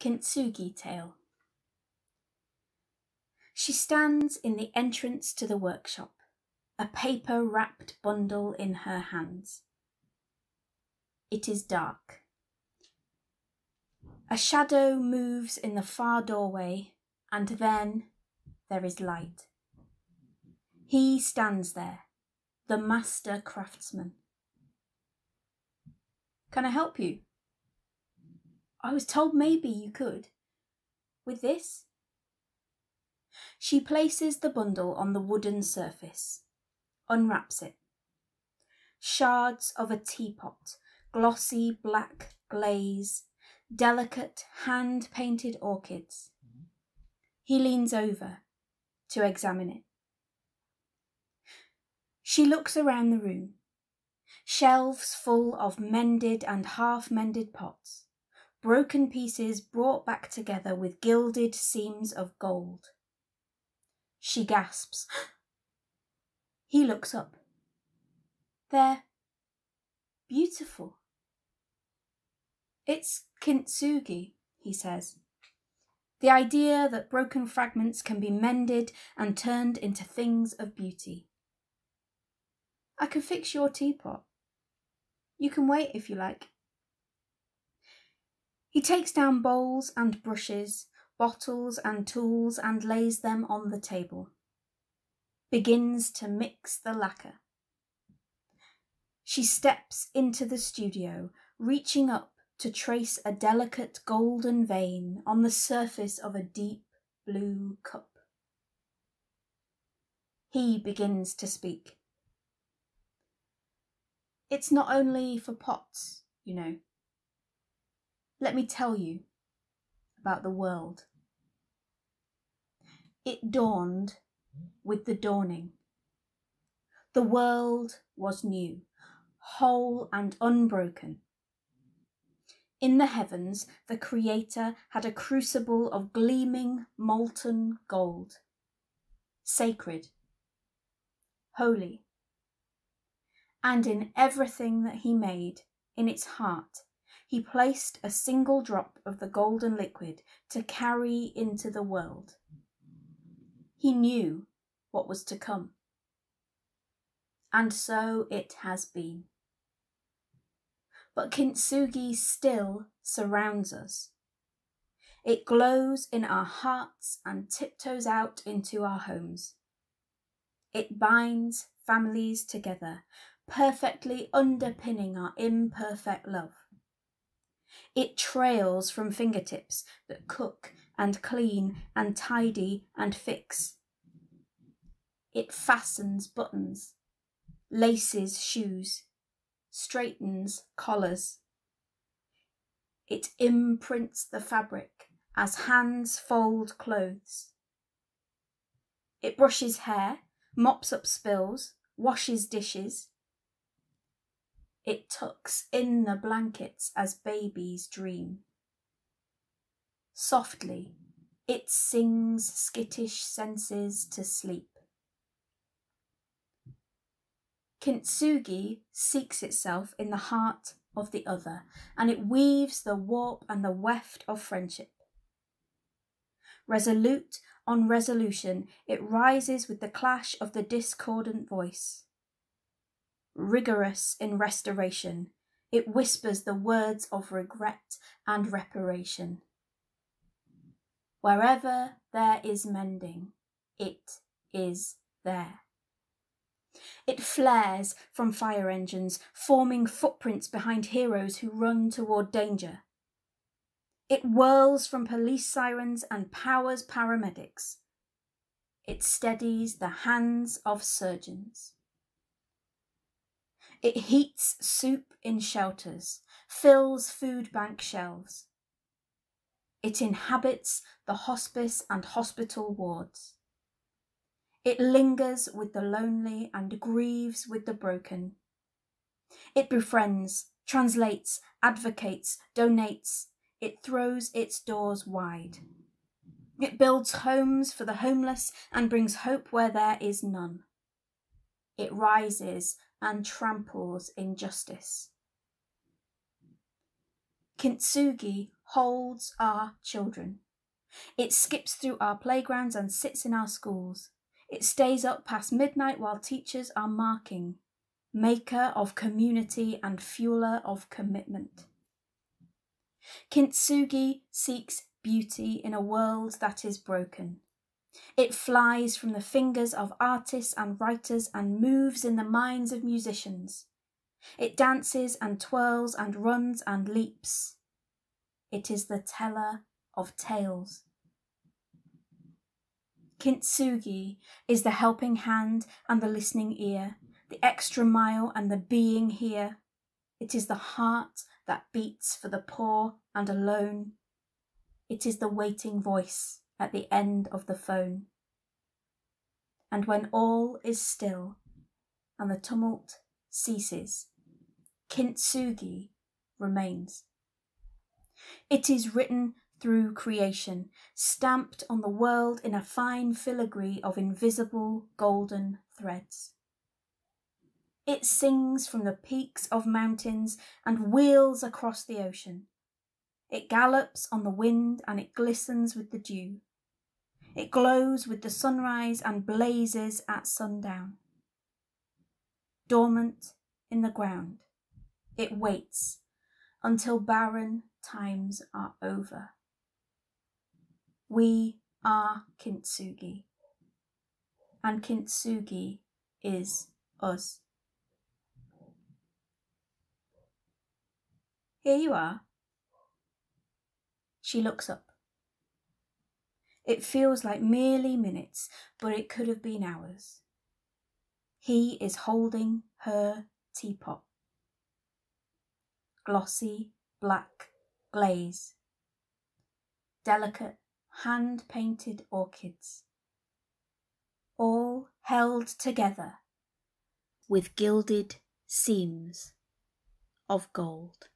Kintsugi Tale. She stands in the entrance to the workshop, a paper wrapped bundle in her hands. It is dark. A shadow moves in the far doorway, and then there is light. He stands there, the master craftsman. Can I help you? I was told maybe you could. With this? She places the bundle on the wooden surface, unwraps it. Shards of a teapot, glossy black glaze, delicate hand painted orchids. He leans over to examine it. She looks around the room. Shelves full of mended and half mended pots broken pieces brought back together with gilded seams of gold. She gasps. He looks up. They're beautiful. It's kintsugi, he says. The idea that broken fragments can be mended and turned into things of beauty. I can fix your teapot. You can wait if you like. He takes down bowls and brushes, bottles and tools and lays them on the table. Begins to mix the lacquer. She steps into the studio, reaching up to trace a delicate golden vein on the surface of a deep blue cup. He begins to speak. It's not only for pots, you know. Let me tell you about the world. It dawned with the dawning. The world was new, whole and unbroken. In the heavens, the Creator had a crucible of gleaming molten gold, sacred, holy. And in everything that He made, in its heart, he placed a single drop of the golden liquid to carry into the world. He knew what was to come. And so it has been. But kintsugi still surrounds us. It glows in our hearts and tiptoes out into our homes. It binds families together, perfectly underpinning our imperfect love. It trails from fingertips that cook and clean and tidy and fix. It fastens buttons, laces shoes, straightens collars. It imprints the fabric as hands fold clothes. It brushes hair, mops up spills, washes dishes, it tucks in the blankets as babies dream. Softly, it sings skittish senses to sleep. Kintsugi seeks itself in the heart of the other, and it weaves the warp and the weft of friendship. Resolute on resolution, it rises with the clash of the discordant voice rigorous in restoration. It whispers the words of regret and reparation. Wherever there is mending, it is there. It flares from fire engines, forming footprints behind heroes who run toward danger. It whirls from police sirens and powers paramedics. It steadies the hands of surgeons. It heats soup in shelters, fills food bank shelves. It inhabits the hospice and hospital wards. It lingers with the lonely and grieves with the broken. It befriends, translates, advocates, donates. It throws its doors wide. It builds homes for the homeless and brings hope where there is none. It rises and tramples injustice. Kintsugi holds our children. It skips through our playgrounds and sits in our schools. It stays up past midnight while teachers are marking, maker of community and fueler of commitment. Kintsugi seeks beauty in a world that is broken. It flies from the fingers of artists and writers and moves in the minds of musicians. It dances and twirls and runs and leaps. It is the teller of tales. Kintsugi is the helping hand and the listening ear, the extra mile and the being here. It is the heart that beats for the poor and alone. It is the waiting voice at the end of the phone. And when all is still and the tumult ceases, Kintsugi remains. It is written through creation, stamped on the world in a fine filigree of invisible golden threads. It sings from the peaks of mountains and wheels across the ocean. It gallops on the wind and it glistens with the dew. It glows with the sunrise and blazes at sundown. Dormant in the ground, it waits until barren times are over. We are Kintsugi, and Kintsugi is us. Here you are. She looks up. It feels like merely minutes, but it could have been hours. He is holding her teapot. Glossy black glaze. Delicate hand painted orchids. All held together with gilded seams of gold.